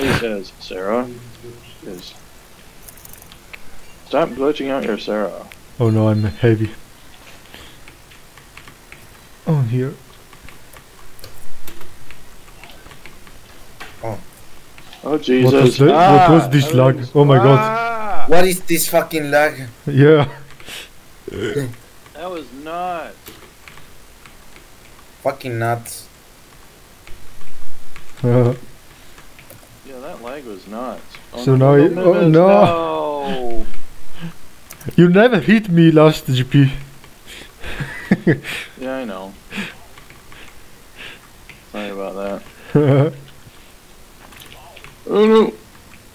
what he says, Sarah. Is stop glitching out your Sarah. Oh no, I'm heavy. Oh, here. Oh Oh Jesus! What was, the, what was this lag? everything's- Oh my god. Ah! What is this fucking lag? Yeah. That was nuts. Fucking nuts. That lag was nuts. Oh, So now you- oh, no. no. you never hit me last GP. Yeah, I know. Sorry about that. oh Oh no!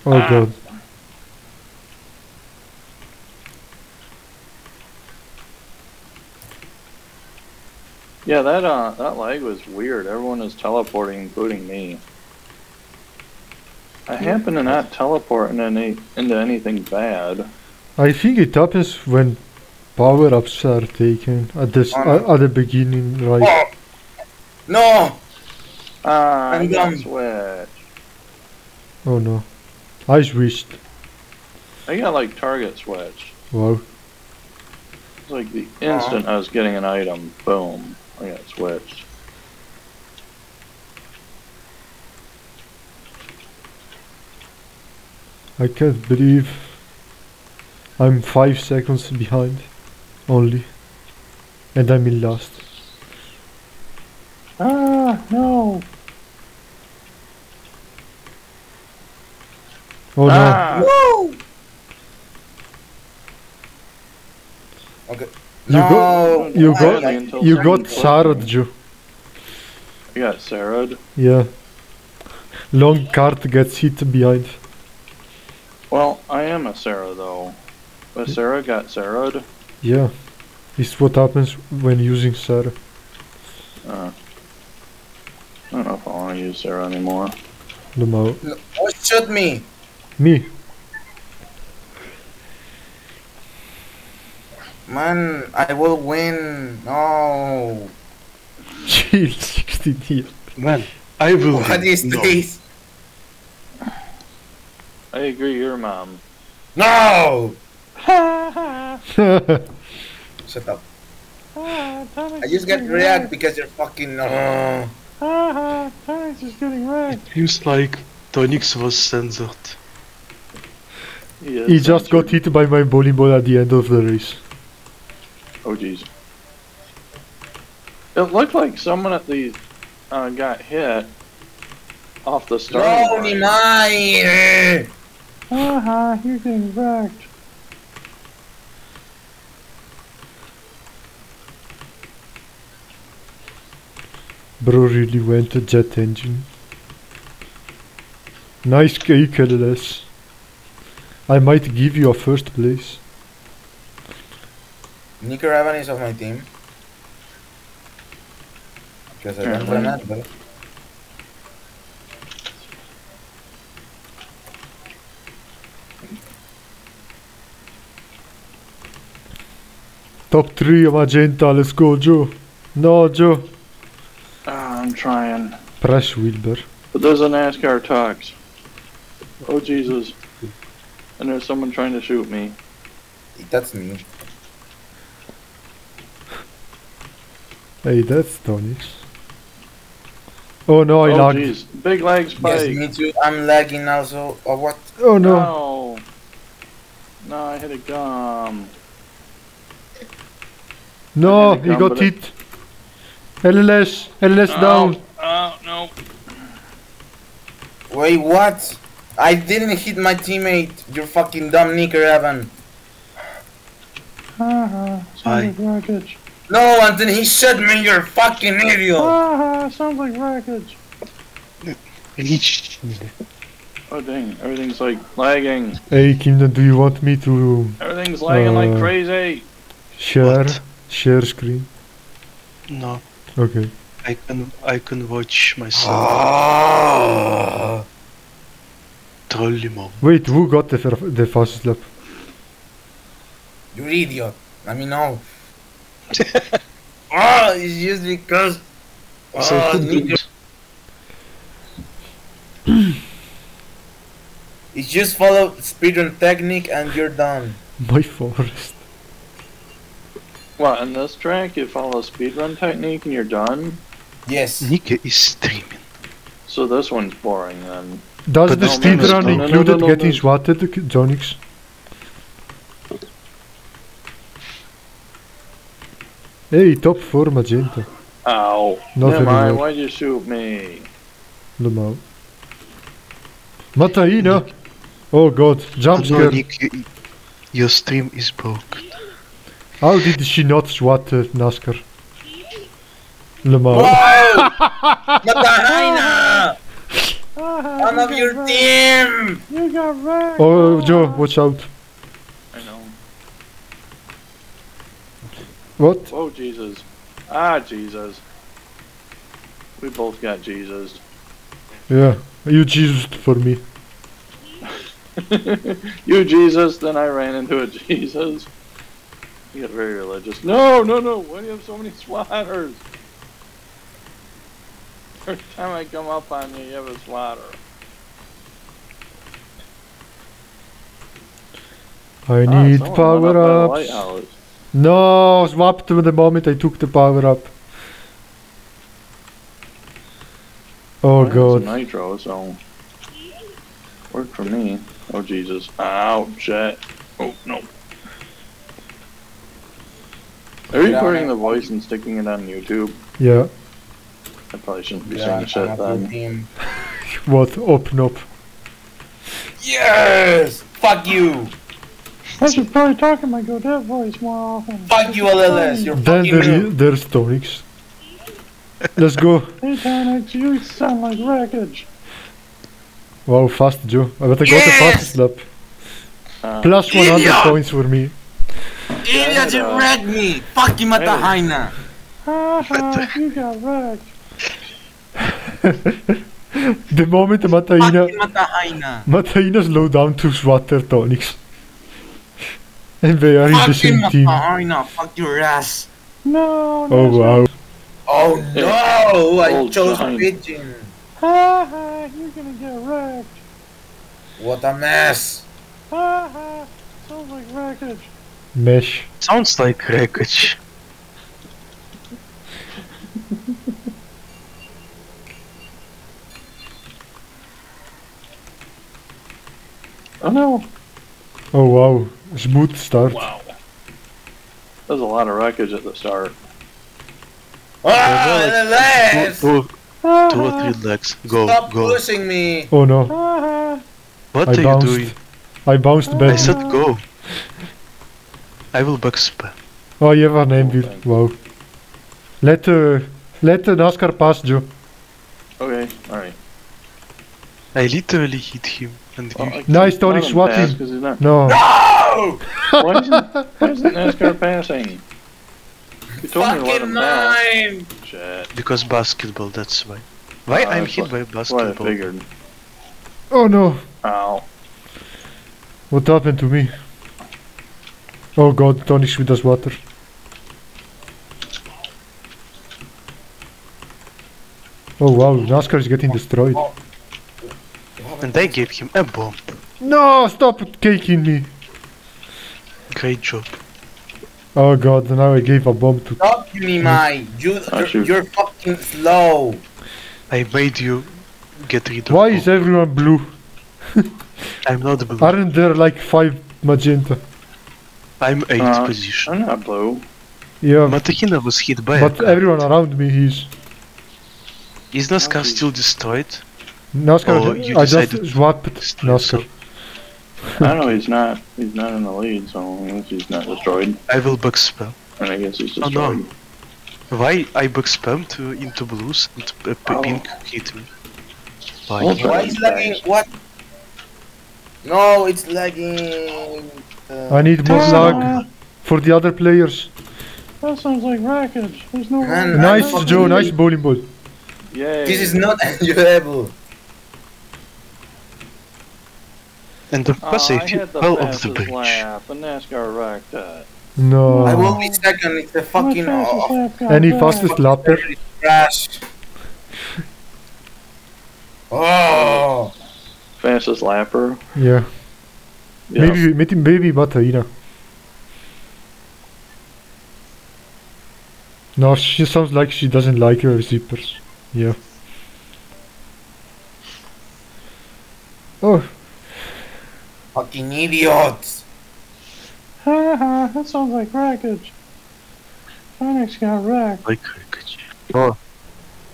Ah. god. Yeah, that uh, that lag was weird. Everyone is teleporting, including me. I happen to not teleport into any into anything bad. I think it happens when power ups are taken at the s- Oh, no. at, at the beginning, right? Oh! No! Ah, I I'm got dumb. switch. Oh no. I switched. I got like target switch. Wow. It's like the instant I was getting an item, boom, I got switched. I can't believe I'm five seconds behind only. And I'm in last. Ah, no! Oh ah, Woo! Okay. You no! got- you why? got- Really no! until You got clicked Saraj. You got Sarad. Yeah. Long cart gets hit behind. Well, I am a Sarah though. But Sarah got Sarad. Yeah. It's what happens when using Sarah. Uh, I don't know if I want to use Sarah anymore. Normaal. No, oh, shoot me! Me. Man, I will win. No. Chill 16 here. Man, I will. What win. is No. this? I agree, your mom. No! Ha ha! Shut up. Ah, I just got getting react wrecked. because you're fucking. Uh, Ha ha! Tommy's just getting wrecked. Seems like Tonix was censored. He, he just got hit by my bowling ball at the end of the race. Oh jeez. It looked like someone at the uh, got hit off the start. no, Nimai! Ha ha! You're getting wrecked. Bro really went a jet engine. Nice cake, LLS. I might give you a first place. Nico Raven is of my team. Because I don't Yeah, run that, but. Top 3 magenta, let's go Joe. No Joe. Ah, I'm trying. Press Wilbur. But there's a NASCAR talks. Oh Jesus. And there's someone trying to shoot me. That's me. Hey, that's Tonix. Oh no, I oh lagged. jeez. Big leg spike. Yes, me too. I'm lagging also. Oh, what? Oh no. No. No, I hit a gum. No, I had to he got but it- hit. LLS, LLS down. Oh, no. Wait, what? I didn't hit my teammate. You're fucking dumb, Nico Evan. Haha, Aye. sounds like wreckage. No, and then he shot me. You're fucking idiot. Haha, sounds like wreckage. Oh dang, everything's like lagging. Hey, Kimden, do you want me to Everything's lagging like Uh, crazy. Sure. What? Share screen? No, Okay. I can I can watch myself. Ah. Trolly mom. Wait, who got the fir- the fastest lap? You idiot. Let me know. oh, it's just because. So Oh, who Nico. did- It's just follow speedrun technique and you're done. My forest. What, in this track, you follow speedrun technique and you're done? Yes. Nika is streaming. So this one's boring then. Does But the speedrun no, no, no, included no, no, getting no. swatted, Jonix? Hey, top 4 magenta. Ow. Not Never mind, why'd you shoot me? Normaal. Mataina! Oh god, jump No, scare. Nick, you, your stream is broken. How did she not swat uh, NASCAR? Lamau. Whoa! Matahaina! One of your team! You got wrecked! Oh, Joe, watch out. I know. What? Oh, Jesus. Ah, Jesus. We both got Jesus. Yeah, you Jesus for me. you Jesus, then I ran into a Jesus. You get very religious. No, no, no. Why do you have so many swatters? Every time I come up on you, you have a swatter. I Ah, need someone went up power by the ups. lighthouse. No, swapped the moment I took the power up. Oh I had some god. Nitro, so worked for me. Oh Jesus! Ow! Shit! Oh no! Are you Yeah, recording the voice and sticking it on YouTube? Yeah. I probably shouldn't be Yeah, saying I shit have your then. team. What? Open up. Yes! Fuck you! I should probably talk in my Godet voice more often. Fuck you, LLS! You're Then fucking there, noob. there's Tonix. Let's go. Hey Tonix, you sound like wreckage. Wow, fast Joe. I better I got the Yes! fastest lap. Uh, Plus 100 Idiot! points for me. Idiot, you wrecked me! Fuck you, Matahaina! ha ha! You got wrecked. The moment Fuck Mataina, you, Matahaina! Mataina slowed down to swatter Tonix. And they are in the Fuck you, same team. Matahaina! Fuck your ass! No. Oh wow. Oh no! I Old chose giant. pigeon! Ha ha! You're gonna get wrecked. What a mess! Ha ha! Sounds like wreckage. Mesh. Sounds like wreckage. Oh no! Oh wow. Smooth start. Wow. There's a lot of wreckage at the start. Ah, Two, LLS! two, Ha or three legs. Go, Stop go. pushing me! Oh no. Ha ha! What I are bounced. you doing? I bounced I back. said go. I will back spam. Oh, you have an anvil. Wow. Let uh, let uh, NASCAR pass Joe. Okay, alright. I literally hit him and Well, you can't Nice, Tony, let him swat pass him. 'cause he's not. No. No! Why isn't, why isn't NASCAR passing? You told me to let Fucking him pass. nine! Shit. because basketball. That's why. Why Uh, I'm hit by That's what I basketball? figured. Oh no. Ow. What happened to me? Oh god, Tonix with us water. Oh wow, NASCAR is getting destroyed. And they gave him a bomb. No, stop caking me. Great job. Oh god, now I gave a bomb to. Stop me, Mai! You, you're, you're fucking slow! I made you get rid of Why bomb. is everyone blue? I'm not blue. Aren't there like five magenta? I'm 8th Uh, position. I'm not blue. Yeah, Matahina was hit by a but car. everyone around me is. Is NASCAR Oh, still destroyed? NASCAR, you I just decided swapped destroy NASCAR. I know he's not. He's not in the lead, so I guess he's not destroyed. I will back spam. And I guess he's Oh, no. Why I back spam to into blues and uh, Oh. pink hit me? Why? Hold on. Why is lagging? What? No, it's lagging. Uh, I need more Ah, lag for the other players. That sounds like wreckage. There's no Man, way. Nice, fucking- Joe, nice bowling ball. Yay. This is not enjoyable. And the Aw, pass I safety the fell off the fastest bridge. lap, and NASCAR wrecked it. No. I will be second. It's a fucking My fastest oh, lap Any wrecked. fastest lapper? crash. Oh, Fastest lapper. Yeah. Yeah. Maybe, maybe, maybe Matarina. No, she sounds like she doesn't like her zippers. Yeah. Oh, Fucking idiots. Haha, that sounds like wreckage. Phoenix got wrecked. Like, Joe,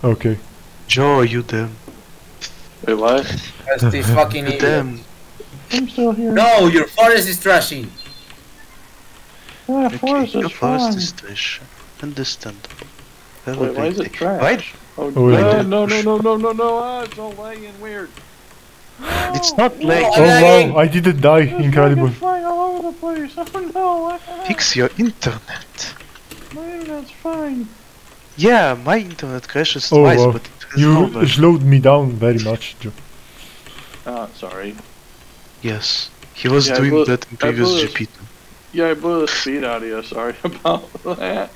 okay. Joe, you damn. Wait, what? That's this fucking idiot. damn. I'm still here. No, your forest is trashy. Yeah, Okay, forest your is forest fine. is trash. Understandable. Have a Wait, why is it trash? Why? Oh, Oh, no, no, no, no, no, no, no, ah, it's all lagging weird. It's not like I'm Oh lagging. wow, I didn't die. There's Incredible. dragons flying all over the place. Oh no, ah, fix your internet. my internet's fine. Yeah, my internet crashes Oh, twice, wow. but it has You slowed me down very much, Joe. Ah, sorry. Yes, he was Yeah, doing blew- that in previous blew it. GP. Yeah, I blew the speed out of you. Sorry about that.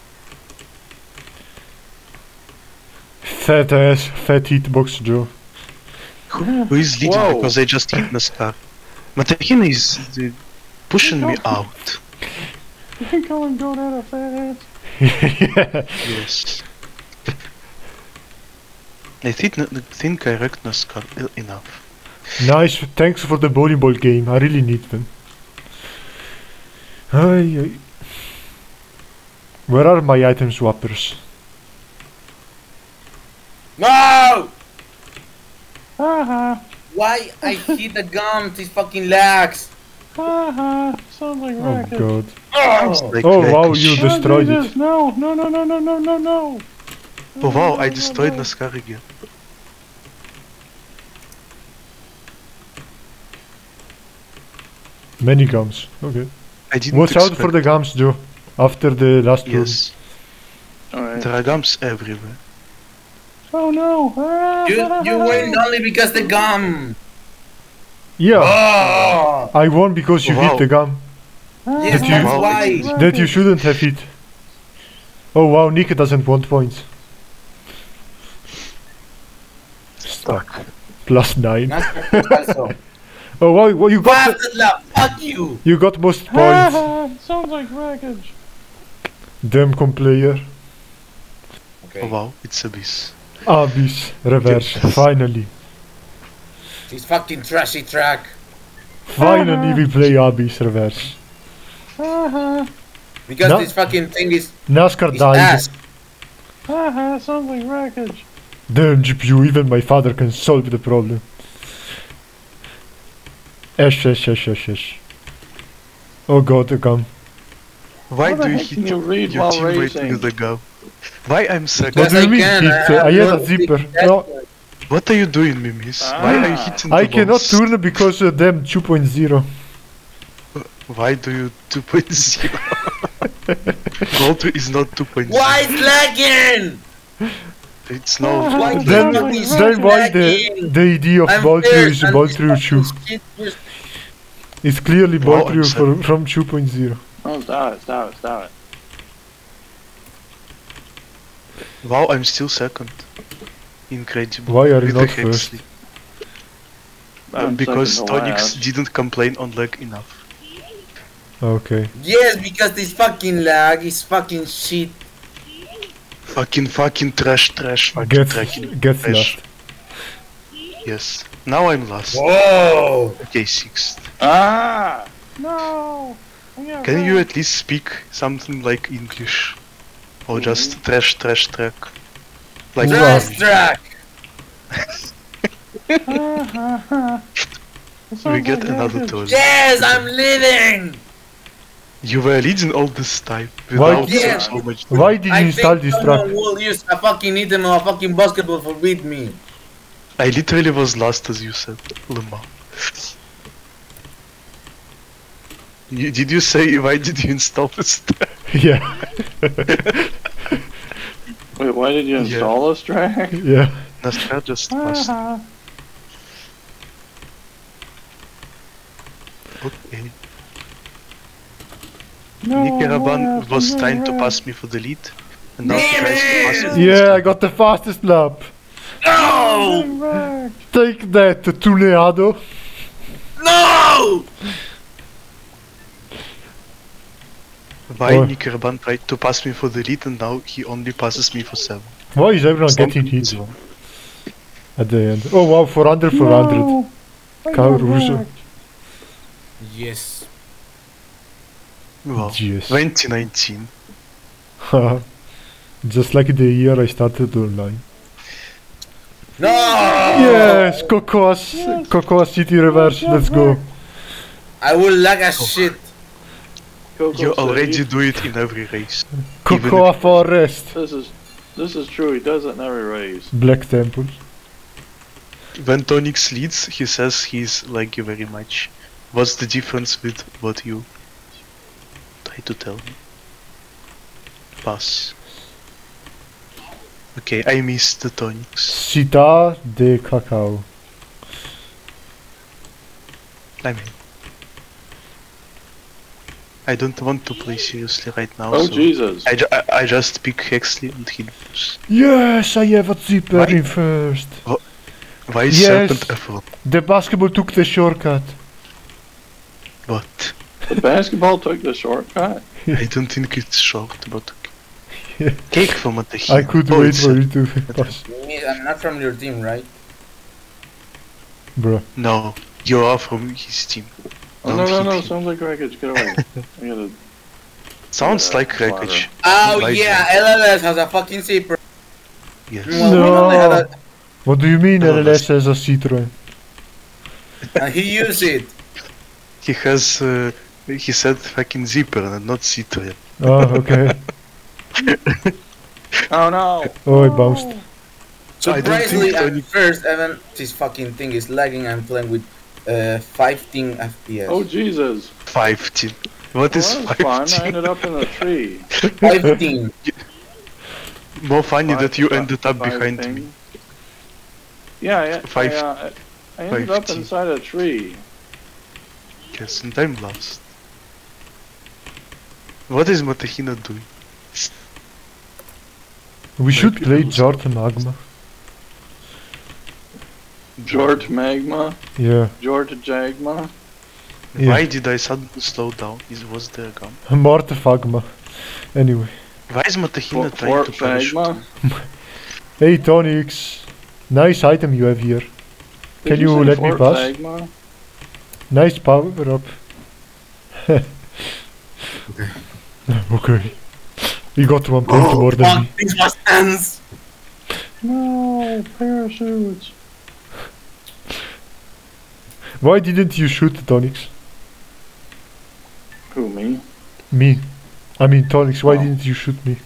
Fat ass, fat hitbox, Joe. Who, who is leading Whoa. because I just hit Nascar? Matahina is uh, pushing me out. You can go and go down a fat ass. yeah. Yes. I think, think I wrecked Nascar ill enough. Nice, thanks for the volleyball game. I really need them. Ay, ay. Where are my item swappers? No! Haha, Why I hit the gum? This fucking lags. haha. Sounds like Oh wreckage. god. Oh. Like, Oh like wow, you Oh, destroyed it. No, no, no, no, no, no, no, no. Oh wow, I destroyed no. Nascar again. Many gums, okay. I didn't Watch out for the gums, Joe, after the last yes. All right. Right. There are gums everywhere. Oh no! You, you win only because the gum! Yeah! Oh. I won because you wow. hit the gum. Yes, that you, why. That you shouldn't have hit. Oh wow, Nika doesn't want points. Stuck. Plus 9. Oh wow, well, you got Bastard love, fuck you. you got most points. Sounds like wreckage. Damn player. Okay. Oh wow, it's Abyss. Abyss reverse. Yes. Finally. This fucking trashy track. Finally uh-huh. we play Abyss reverse. Haha, Because No. this fucking thing is, NASCAR is died. ass. haha. Sounds like wreckage. Damn GPU, even my father can solve the problem. Esh, esh, esh, esh, esh. Oh god, the gum. Why do you heck hit can you read your while teammate racing? with the gun? Why I'm second? What do you I mean can, hit? I I, had a zipper. No, What are you doing, Mimiz? Why are you Ah. hitting I the cannot balls? turn because of them 2.0. Why do you 2.0? Gold is not 2.0. Why is lagging? It's no. Why Then- Then, the fuck is then why the, the idea of I'm Boltru fair, is and Boltru this 2. Fucking shit was- It's clearly Wow, I'm for, from 2.0. Oh, stop it, stop it, stop it. Wow, I'm still second. Incredible. Why are you not first? Hexley. Uh, because second Tonix didn't complain on lag enough. Okay. Yes, because this fucking lag is fucking shit. Fucking fucking trash trash fucking Gets, tracking gets trash. last. Yes. Now I'm lost. Whoa! Okay, sixth. Ah! No! I got Can you at least speak something like English? Or just trash trash track? Like Trash track! We get like another wreckage. turn. Yes, I'm living! You were leading all this time Why- without Yeah. so much. Why did you I install think this someone track? will use a fucking item or a fucking basketball for beat me. I literally was lost as you said, Luma. You, did you say why did you install this? yeah, Wait, why did you Yeah. install this track? yeah. Nascar just last. Haha. Uh-huh. Okay. No, Nicky Raban was trying to pass me for the lead. And now he tries to pass it. Yeah, I got the fastest lap. Wrecked. I'm No! Take that, Tuneado. No! Why Oh. Nikraban tried to pass me for the lead and now he only passes me for 7. Why is everyone getting hit at the end? Oh wow, 400 400. Caruso. Yes. Wow. Yes. 2019. Just like the year I started online. No! Yes, Cocoa, Cocoa City reverse. Let's go. I will lag as shit. Coco You uh, already do it in every race. Cocoa Forest. This is this is true. He does it in every race. Black Temple. When Tonix leads, he says he's like you very much. What's the difference with what you try to tell me? Pass. Okay, I missed the Tonix. Cita de Cacao. I mean, I don't want to play seriously right now. Oh so Jesus! I, ju- I, I just pick Hexley and he loses. Yes, I have a zipper Right. in first. Why is Yes. Serpent F1? The basketball took the shortcut. What? The basketball took the shortcut. I don't think it's short, but okay. Cake for Matahina. I could Oh, wait for you to pass. I'm not from your team, right? Bro. No, you are from his team. Oh no Don't no no! him. Sounds like wreckage. Get away! Gotta. Sounds Yeah, like slaughter. wreckage. Oh Like yeah, LLS has a fucking zipper. Yes. Well, we a- What do you mean Oh, LLS has a Citroen? and he used it. He has. Uh, he said fucking zipper and not Citroen. Oh, okay. Oh no! Oh, I bounced. I Surprisingly, think at Tony- first, even this fucking thing is lagging. I'm playing with uh, 15 FPS. Oh Jesus! 15. What Well, is that was fun. I ended up in a tree. 15. More funny Five- that you five- ended up behind thing. me. Yeah, I, Five- I, uh, I ended five up inside a tree. Yes, and I'm lost. What is Matahina doing? We should play lose. Jart Magma. George Magma, Yeah. George Jagma. Yeah. Why did I suddenly slow down? Is was there a gun? Mortefagma. Anyway. Why is Matahina Fort, trying Fort to parachute? Magma. Hey, Tonix. Nice item you have here. Did Can you say let me Fort pass? Magma? Nice power up. Okay. okay. You got one point Oh, more than fuck, me. this was tense. No, parachutes. Why didn't you shoot Tonix? Who, me? Me. I mean Tonix. why Oh. didn't you shoot me?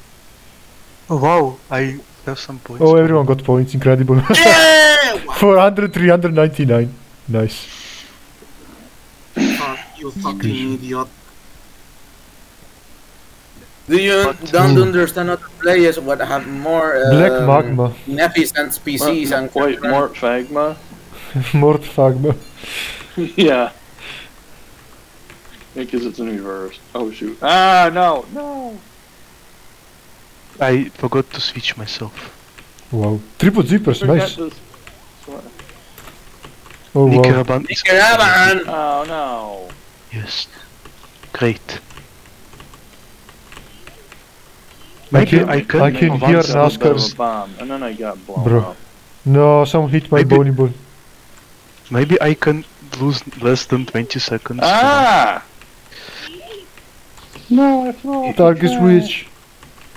Oh, wow, I have some points. Oh, everyone got points, incredible. Yeah! 400, 399. Nice. Fuck you fucking idiot. Do you But- don't Ooh. understand how to play is what have more um, Black Magma. inefficient species and Wait, Mort Fagma? Mortefagma. yeah. Because it's in reverse. Oh shoot. Ah, no, no. I forgot to switch myself. Wow. Triple zippers, nice. this. Swa- Oh wow. Nikaraban is Oh no. Yes. Great. I Maybe can, I can, I can hear Once I was a bit NASCAR's. bomb, and then I got blown Bro. up. No, someone hit my Maybe- bony ball. Maybe I can lose less than 20 seconds. Ah! No, I flew off the Target track. switch.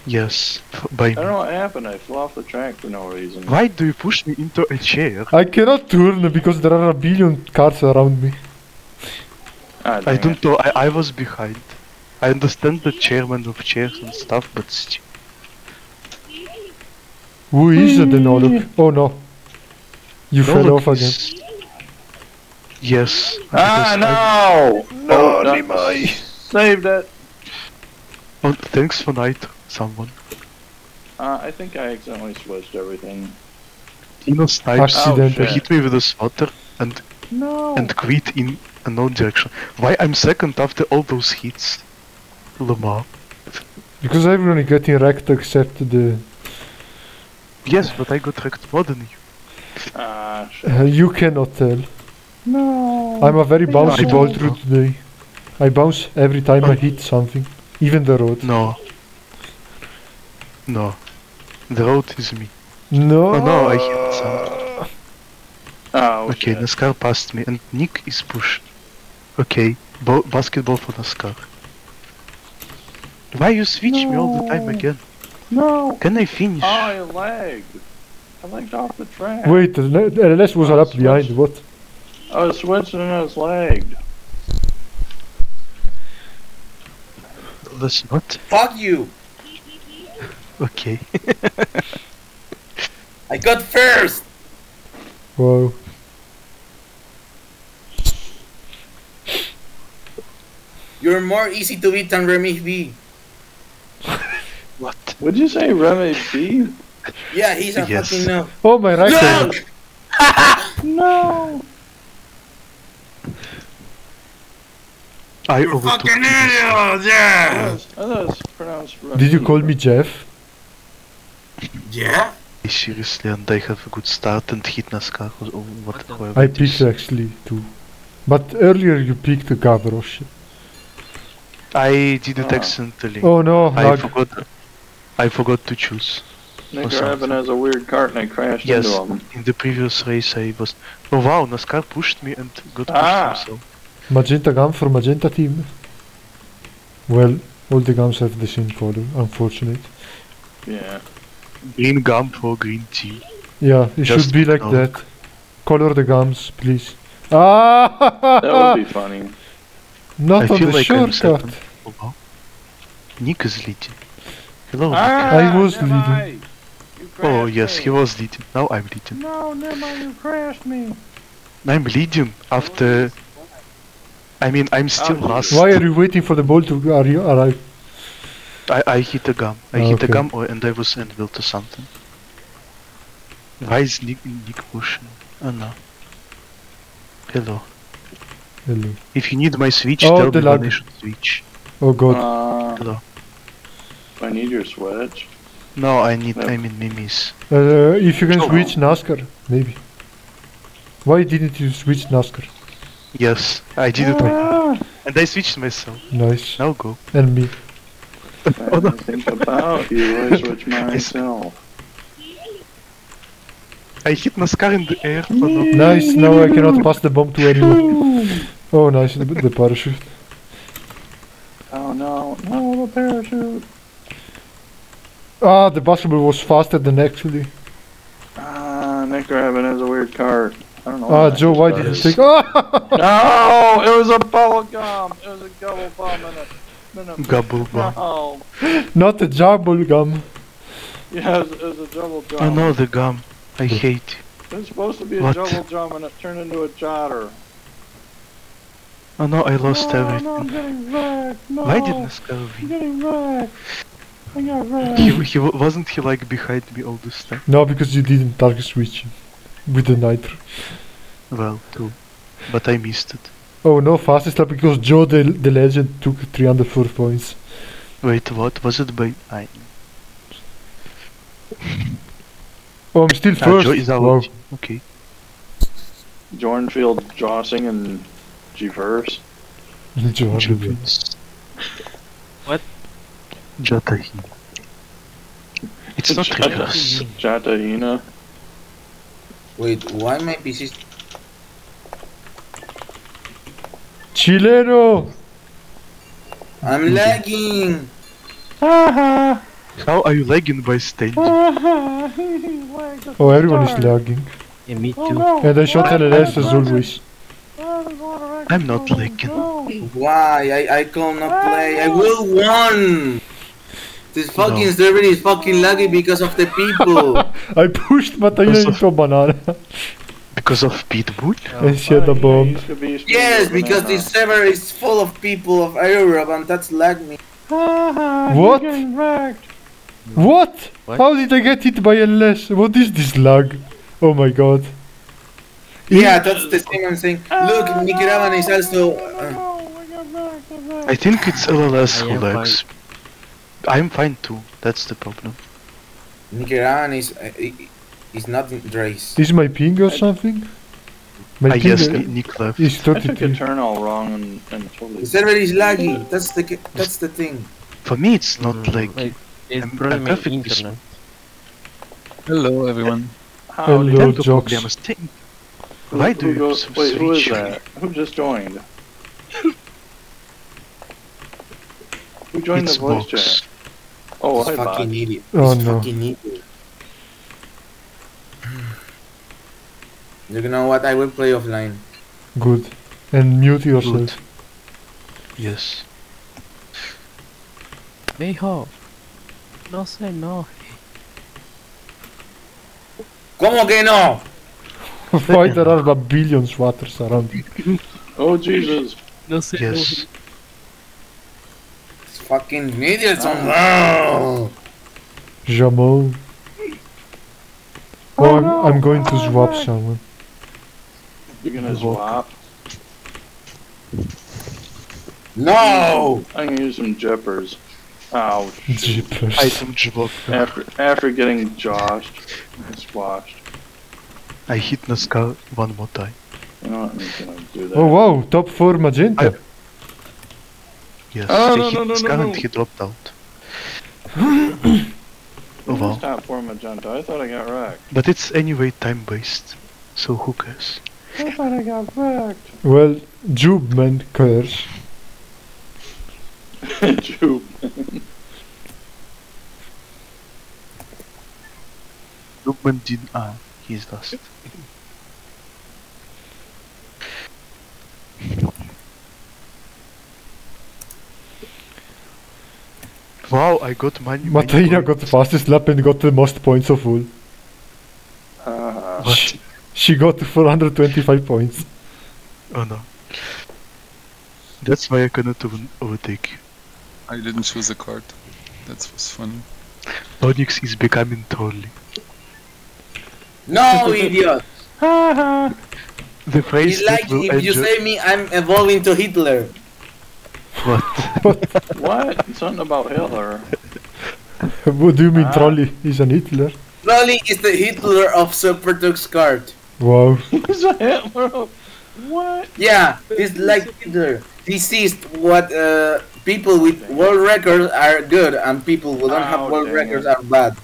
Yes, f- by I don't know what happened. I flew off the track for no reason. Why do you push me into a chair? I cannot turn because there are a billion cars around me. Ah, I don't know, I, I was behind. I understand the chairman of chairs and stuff, but still. Who is the Nolok? Oh no. You fell Nolok off again. is- Yes. Ah, because I- no! No, no. Saved it. Oh, thanks for night, someone. Uh, I think I accidentally switched everything. Tino snipes Accident. Oh, to hit me with a spotter and No. and quit in unknown direction. Why I'm second after all those hits? Lamar. Because everyone is getting wrecked except the. Yes, but I got wrecked more than you. Ah, shit. Uh, you cannot tell. No. I'm a very bouncy ball through today. I bounce every time I Oh. hit something, even the road. No. No. The road is me. No. Oh no, I hit something. Oh, Okay, shit. Nascar passed me and Nick is pushed. Okay, bo- basketball for Nascar. Why you switch me all the time again? No! Can I finish? Oh, I lagged. I lagged off the track. Wait, the le- the LS was Oh, up switch. behind. What? Oh, I was switching and I was lagged. That's not Fuck you! okay. I got first! Whoa. You're more easy to beat than Remy B. What? Would you say Remy B? Yeah, he's a Yes. fucking no. Oh my right Look! No! I overtook Fucking idiot! Yeah! I thought it's pronounced Remy. Did you call me Jeff? Yeah? Seriously, and I have a good start and hit Nascar or or what, What the- however I it is. picked actually too. But earlier you picked the Gavroche. I did it Ah. accidentally. Oh no, I lag. forgot. I forgot to choose. Nick or something. Raven has a weird cart and I crashed Yes. into him. In the previous race, I was. Oh wow, Nascar pushed me and got pushed Ah. himself. Magenta gum for Magenta team. Well, all the gums have the same color, unfortunate. Yeah. Green gum for green tea. Yeah, it Just should be like no. that. Color the gums, please. Ah! That would be funny. Not I on feel the like I'm shortcut. second. Oh. Nick is leading. Hello. Nick. I was Nimai, leading. Oh yes, me. he was leading. Now I'm leading. No, Nimai, you crashed me. I'm leading after. I mean, I'm still Oh, last. Why are you waiting for the ball to arrive? I, I hit a gum. I Ah, hit a gum or, and I was anvil to something. Why is Nick, Nick pushing? Oh no. Hello. Hello. If you need my switch, Oh, tell the me when. I should switch. Oh god. Uh, Hello. I need your switch. No, I need. No. I mean Mimiz. Uh, if you can Oh. switch NASCAR, maybe. Why didn't you switch NASCAR? Yes, I did it. Ah, And I switched myself. Nice. Now go. And me. Oh, no. I think about you. I switch myself. I hit NASCAR in the air. Oh no. Nice, now I cannot pass the bomb to anyone. Oh nice, the, the parachute. Oh no, no, the parachute. Ah, the basketball was faster than actually. Ah, Nick Raven has a weird cart. I don't know. Ah, what Joe, why did you started. take... Ah! No, it was a bubble gum. It was a gobble bomb in a, in a Gobble bomb. No. Not a jumble gum. Yeah, it was, it was a double jump. I know the gum. I hate. It was supposed to be a What? double jump and it turned into a jotter. Oh no, I lost no, everything. No, I'm getting wrecked. No. Why did NASCAR I'm win? getting wrecked. I got wrecked. He, he wasn't he like behind me all this time? No, because you didn't target switch with the nitro. Well, too. But I missed it. Oh no, fastest lap because Joe the, the legend took 304 points. Wait, what was it by? I. Oh, I'm still first. Joe is our wow. Okay. Jornfield, Jossing, and G-Verse. Joe, Juventus. What? Jatahi. It's not Jata- reverse. Jatahina. Wait, why my PC? is- Chileno! I'm lagging. Haha. How are you lagging by stage? Oh, everyone is lagging. Yeah, me Oh too. no. And I shot LLS as always. I'm not lagging. Why? I, I cannot play. I will won. This fucking No. server is fucking laggy because of the people. I pushed Matalina Also- into a banana. Because of Pitbull? and she had a bomb. yes, because this server is full of people of Europe and that's lag me. What? What? What? How did I get hit by a LS? What is this lag? Oh my god. Yeah, that's the thing I'm saying. Look, Nicaraguan is also. Uh, I think it's LLS I who am lags. I'm fine too. That's the problem. Nicaraguan is uh, is not in race. Is my ping or something? My I guess ping Nick left. is I took a turn all wrong and, and totally. The server is laggy. That's the that's the thing. For me, it's not Mm, like. like, it's I'm- probably I'm my perfectly internet. Hello, everyone. How Hello. did- Tanto jokes. problems. Who- Why who do you goes- so Wait, who is switch? that? Who just joined? Who joined It's the voice Vox. chat? Oh, This hi, fucking bot. idiot. Oh, This no. fucking idiot. You know what? I will play offline. Good. And mute yourself. Good. Yes. Mijo. No sé, no. ¿Cómo que no? Why there are a billion swatters around? Oh, Jesus. No sé. Yes. These fucking idiots on. Oh. Jamon. Oh, I'm, I'm going to swap someone. You're gonna Walk. swap? No! I'm gonna use some jippers. Ouch. Jeepers. Item Jvok. After, after getting joshed and squashed. I hit Nascar one more time. You know what? I'm gonna do that. Oh wow, top 4 magenta. Yes. Oh, I no, hit no, no, Nascar no, and no. he dropped out. Oh, Oh wow. Top four magenta. I thought I got wrecked. But it's anyway time based. So who cares? I thought I got wrecked. Well, Jube man cares. Jupe. Lukman did. Ah, he's lost. Wow, I got money. Mataina got the fastest lap and got the most points of all. Uh, What? She got 425 points. Oh no. That's why I cannot overtake you. I didn't choose a card. That was funny. Onyx is becoming trolly. No, idiot! The phrase It's like that will if you say me, I'm evolving to Hitler. What? what? Something about Hitler. what do you mean Ah. trolley is an Hitler? Rolly is the Hitler of SuperTuxKart. Wow. He's a Hitler. What? Yeah, he's like Hitler. He sees what uh, people with world records are good and people who don't Oh, have world records it. are bad.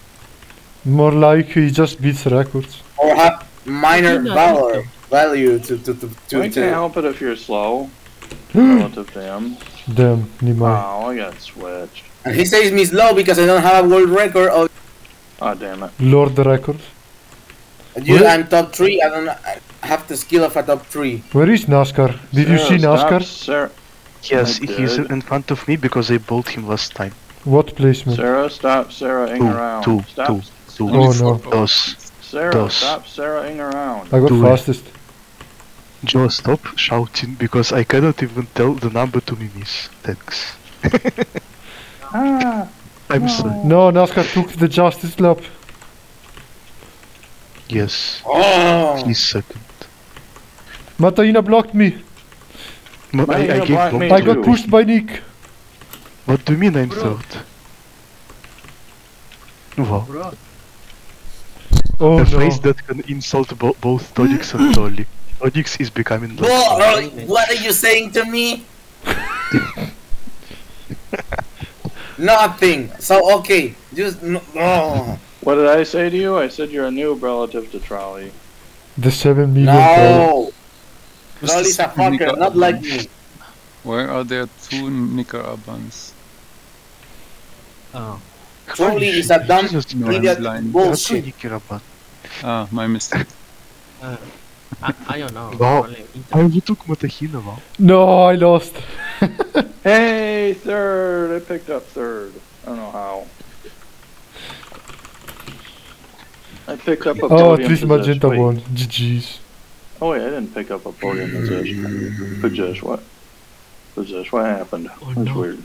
More like he just beats records. Or have minor Not valor, value to to to, to, I can't help it if you're slow. Relative to him. Damn, Nimai. Wow, oh, I got switched. And he says me slow because I don't have a world record. Of, Oh, damn it. Lord the record. you, What? I'm top three. I don't I have the skill of a top three. Where is NASCAR? Did you Sarah, see stop, NASCAR? Sarah, Yes, I he's did. in front of me because I bowled him last time. What placement? Sarah, stop Sarahing Two, around. two, stop. two, two. Oh, no. Dos. Sarah, Dos. stop Sarahing around. I got Do it. fastest. Joe, stop shouting because I cannot even tell the number to Mimiz. Thanks. Ah, I'm sorry. No, NASCAR took the justice lap. Yes, Oh, he's second. Mataina blocked me. Ma- I, I Mine gave me I got pushed by Nick. What do you mean I'm third? Wow. Oh a no. phrase that can insult bo- both Todix and Tolly. Todix is becoming like Whoa, what are you saying to me? Nothing. So okay, just no. Oh. what did I say to you? I said you're a noob relative to Trolley. The 7 million dollar. No, Rolly's a fucker, not like me. Where are there two Nicaraguans? Oh. Trolley is a dumb Jesus, no, I'm idiot bullshit. Nikiraban. Ah, my mistake. Uh, I, I don't know. Wow. Probably internet. I overtook Matahina, wow. No, I lost. Hey, third! I picked up third. I don't know how. I picked up a Oh, podium at least position. Magenta Wait. won. GG's. Oh wait, I didn't pick up a podium position. Position, what? Position, what happened? Oh, That's no. weird.